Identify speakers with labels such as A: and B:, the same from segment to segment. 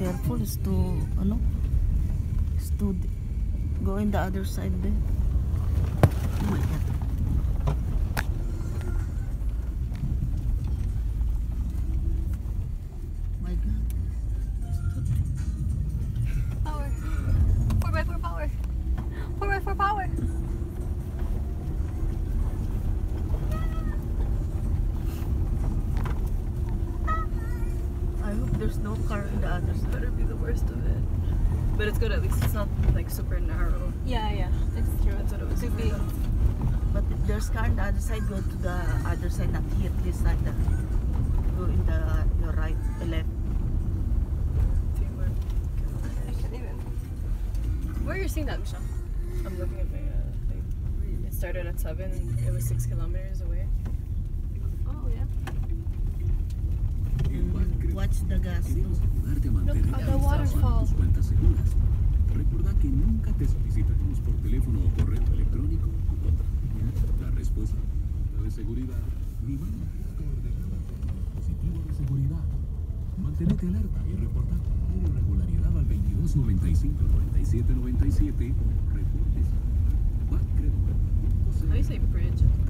A: careful is to ano is to go in the other side there oh my god there's no car in that, other
B: Better be the worst of it. But it's good. At least it's not like super narrow.
C: Yeah, yeah, it's true.
B: That's what it was.
C: Could be.
A: But if there's car on the other side, go to the other side, not here, this side. Then. Go in the your right, the left.
C: I can't even. Where are you seeing that, Michelle?
B: I'm looking at my uh, thing. It started at seven. and It was six kilometers away.
A: catch the gas. Queremos
D: ayudarte a mantener tus cuentas seguras. Recuerda que nunca te solicitaremos por teléfono o correo electrónico la respuesta, la de seguridad, ni mano dispositivo de seguridad. Mantenete alerta y reporta cualquier irregularidad al 22 95 o reportes.
B: How do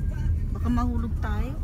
A: baka mahulog tayo